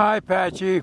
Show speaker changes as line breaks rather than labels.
Hi, Patchy.